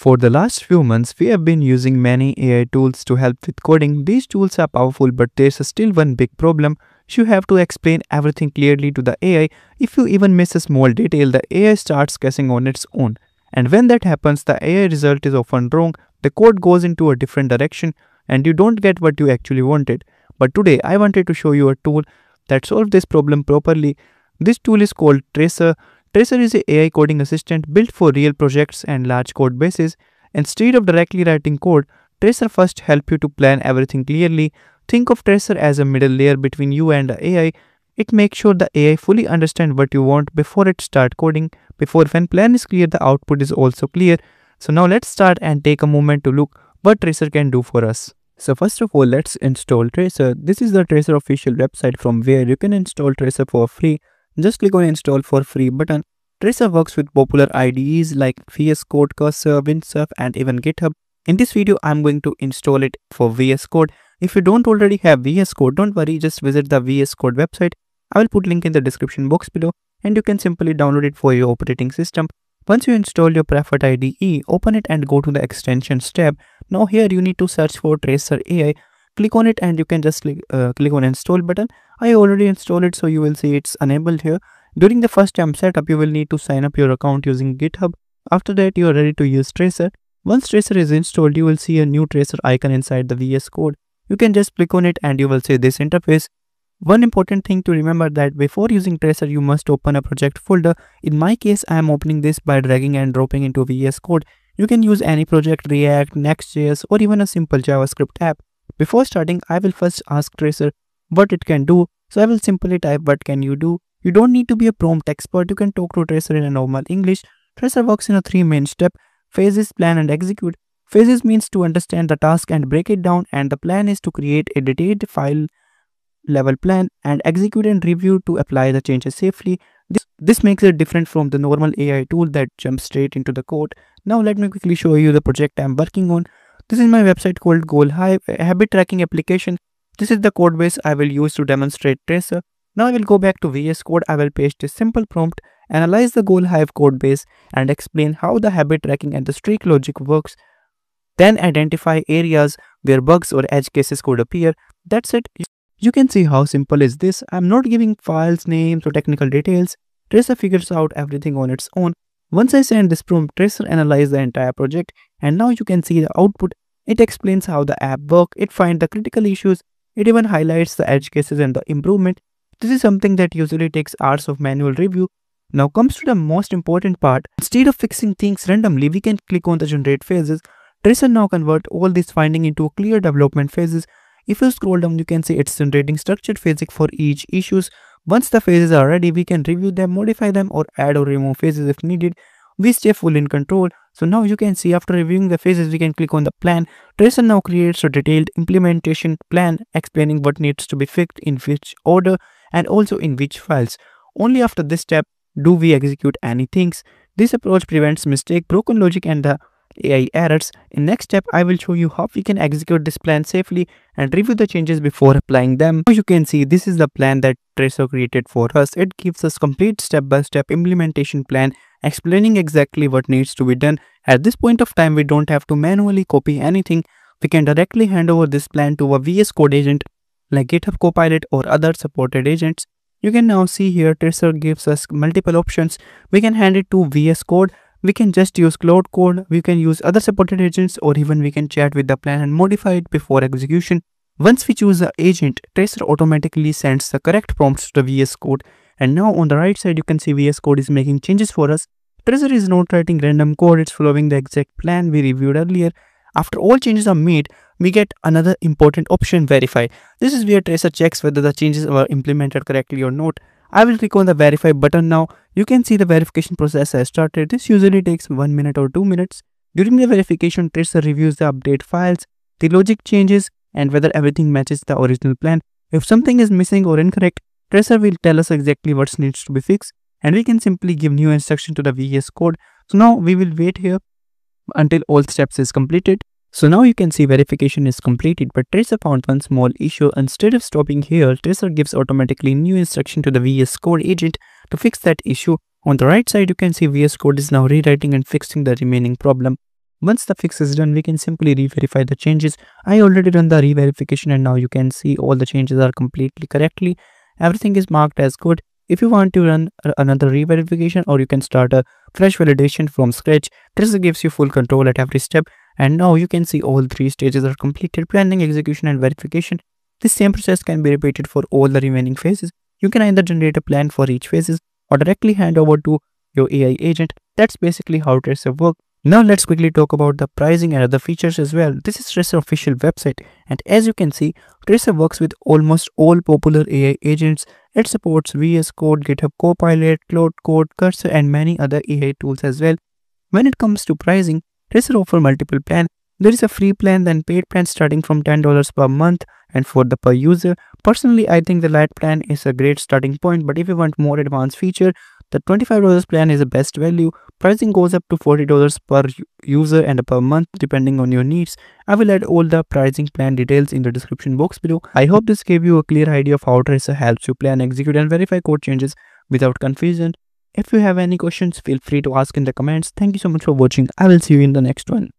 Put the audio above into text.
For the last few months, we have been using many AI tools to help with coding. These tools are powerful, but there's still one big problem. You have to explain everything clearly to the AI. If you even miss a small detail, the AI starts guessing on its own. And when that happens, the AI result is often wrong. The code goes into a different direction and you don't get what you actually wanted. But today, I wanted to show you a tool that solves this problem properly. This tool is called Traycer. Traycer is an AI coding assistant built for real projects and large code bases. Instead of directly writing code, Traycer first helps you to plan everything clearly. Think of Traycer as a middle layer between you and the AI. It makes sure the AI fully understands what you want before it starts coding. Before when plan is clear, the output is also clear. So now let's start and take a moment to look what Traycer can do for us. So first of all, let's install Traycer. This is the Traycer official website from where you can install Traycer for free. Just click on install for free button. Traycer works with popular IDEs like VS Code, Cursor, Windsurf and even GitHub. In this video, I'm going to install it for VS Code. If you don't already have VS Code, don't worry, just visit the VS Code website. I will put link in the description box below and you can simply download it for your operating system. Once you install your preferred IDE, open it and go to the extensions tab. Now here you need to search for Traycer AI. Click on it and you can just click, uh, click on install button. I already installed it so you will see it's enabled here. During the first time setup, you will need to sign up your account using GitHub. After that, you are ready to use Traycer. Once Traycer is installed, you will see a new Traycer icon inside the VS Code. You can just click on it and you will see this interface. One important thing to remember that before using Traycer, you must open a project folder. In my case, I am opening this by dragging and dropping into VS Code. You can use any project, React, Next.js, or even a simple JavaScript app. Before starting, I will first ask Traycer what it can do. So I will simply type what can you do. You don't need to be a prompt expert. You can talk to Traycer in a normal English. Traycer works in a three main step, phases, plan and execute. Phases means to understand the task and break it down and the plan is to create a detailed file level plan and execute and review to apply the changes safely. This, this makes it different from the normal AI tool that jumps straight into the code. Now let me quickly show you the project I'm working on. This is my website called GoalHive, a habit tracking application. This is the code base I will use to demonstrate Traycer. Now I will go back to VS Code. I will paste a simple prompt, analyze the GoalHive code base and explain how the habit tracking and the streak logic works. Then identify areas where bugs or edge cases could appear. That's it. You can see how simple is this. I'm not giving files, names or technical details. Traycer figures out everything on its own. Once I send this prompt, Traycer analyzes the entire project and now you can see the output. It explains how the app works, it finds the critical issues, it even highlights the edge cases and the improvement. This is something that usually takes hours of manual review. Now comes to the most important part. Instead of fixing things randomly, we can click on the generate phases. Traycer now convert all these findings into clear development phases if you scroll down, you can see it's generating structured phases for each issues. Once the phases are ready, we can review them, modify them or add or remove phases if needed. We stay full in control. So now you can see after reviewing the phases, we can click on the plan. Traycer now creates a detailed implementation plan explaining what needs to be fixed in which order and also in which files. Only after this step do we execute any things. This approach prevents mistake, broken logic and the AI errors. In next step, I will show you how we can execute this plan safely and review the changes before applying them. As you can see, this is the plan that Traycer created for us. It gives us complete step-by-step -step implementation plan explaining exactly what needs to be done. At this point of time, we don't have to manually copy anything. We can directly hand over this plan to a VS Code agent like GitHub Copilot or other supported agents. You can now see here Traycer gives us multiple options. We can hand it to VS Code we can just use Claude Code, we can use other supported agents or even we can chat with the plan and modify it before execution. Once we choose the agent, Traycer automatically sends the correct prompts to the VS Code and now on the right side you can see VS Code is making changes for us. Traycer is not writing random code, it's following the exact plan we reviewed earlier. After all changes are made, we get another important option verify. This is where Traycer checks whether the changes were implemented correctly or not. I will click on the verify button now. You can see the verification process has started. This usually takes 1 minute or 2 minutes. During the verification, Traycer reviews the update files, the logic changes, and whether everything matches the original plan. If something is missing or incorrect, Traycer will tell us exactly what needs to be fixed and we can simply give new instruction to the VS code. So now we will wait here until all steps is completed. So now you can see verification is completed but Traycer found one small issue. Instead of stopping here, Traycer gives automatically new instruction to the VS Code agent to fix that issue. On the right side, you can see VS Code is now rewriting and fixing the remaining problem. Once the fix is done, we can simply re-verify the changes. I already run the re-verification and now you can see all the changes are completely correctly. Everything is marked as good. If you want to run another re-verification or you can start a fresh validation from scratch, Traycer gives you full control at every step. And now you can see all three stages are completed, planning, execution and verification. This same process can be repeated for all the remaining phases. You can either generate a plan for each phases or directly hand over to your AI agent. That's basically how Traycer works. Now let's quickly talk about the pricing and other features as well. This is Traycer official website and as you can see, Traycer works with almost all popular AI agents. It supports VS Code, GitHub Copilot, Claude Code, Cursor and many other AI tools as well. When it comes to pricing, Traycer offers multiple plans. There is a free plan then paid plan starting from $10 per month and for the per user. Personally, I think the light plan is a great starting point but if you want more advanced feature, the $25 plan is the best value. Pricing goes up to $40 per user and per month depending on your needs. I will add all the pricing plan details in the description box below. I hope this gave you a clear idea of how Traycer helps you plan, execute and verify code changes without confusion. If you have any questions, feel free to ask in the comments. Thank you so much for watching. I will see you in the next one.